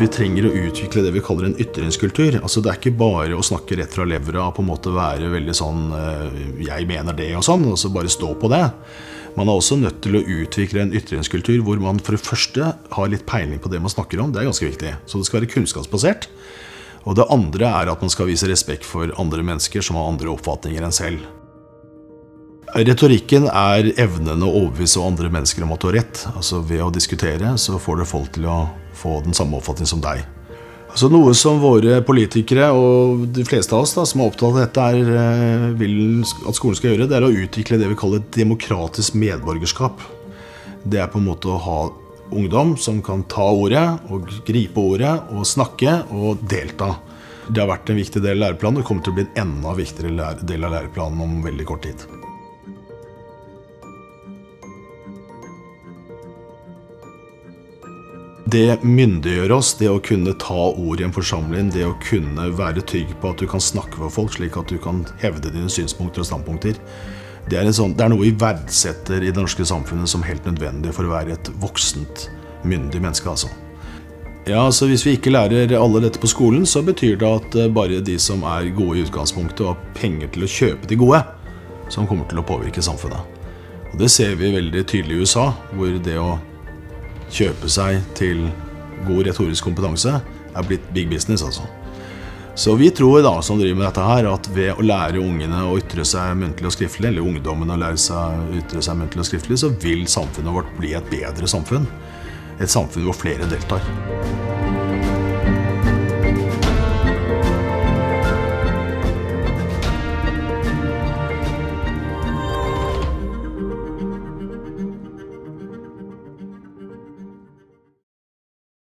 vi trenger å utvikle det vi kaller en ytringskultur. Altså Det er ikke bare å snakke rett fra levra og på en måte være veldig sånn eh, 'jeg mener det' og sånn, og bare stå på det. Man er også nødt til å utvikle en ytringskultur hvor man for det første har litt peiling på det man snakker om. Det er ganske viktig. Så det skal være kunnskapsbasert. Og det andre er at man skal vise respekt for andre mennesker som har andre oppfatninger enn selv. Retorikken er evnen å overbevise andre mennesker om at du har rett. Altså Ved å diskutere så får du folk til å få den samme oppfatning som deg. Altså Noe som våre politikere og de fleste av oss da, som er opptatt av dette, er, eh, vil at skolen skal gjøre, det er å utvikle det vi kaller et demokratisk medborgerskap. Det er på en måte å ha ungdom som kan ta ordet og gripe ordet og snakke og delta. Det har vært en viktig del av læreplanen og kommer til å bli en enda viktigere del av læreplanen om veldig kort tid. Det myndiggjør oss, det å kunne ta ord i en forsamling, det å kunne være trygg på at du kan snakke for folk, slik at du kan hevde dine synspunkter og standpunkter. Det er, sånn, det er, noe vi verdsetter i det norske samfunnet som helt nødvendig for å være et voksent, myndig menneske. altså. Ja, altså Hvis vi ikke lærer alle dette på skolen, så betyr det at eh, bare de som er gode i utgangspunktet og har penger til å kjøpe de gode, som kommer til å påvirke samfunnet. Og Det ser vi veldig tydelig i USA, hvor det å kjøpe seg til god retorisk kompetanse er blitt big business, altså. Så vi tror da, som driver med dette her, at ved å lære ungene å ytre seg muntlig og skriftlig, eller ungdommen å lære seg å ytre seg muntlig og skriftlig, så vil samfunnet vårt bli et bedre samfunn. Et samfunn hvor flere deltar.